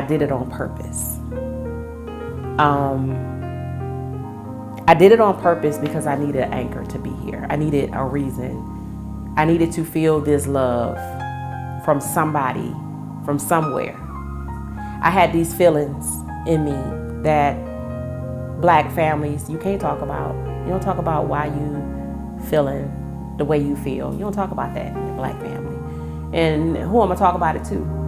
I did it on purpose. Um, I did it on purpose because I needed an anchor to be here. I needed a reason. I needed to feel this love from somebody, from somewhere. I had these feelings in me that black families you can't talk about. You don't talk about why you feeling the way you feel. You don't talk about that in your black family. And who am I talking about it to?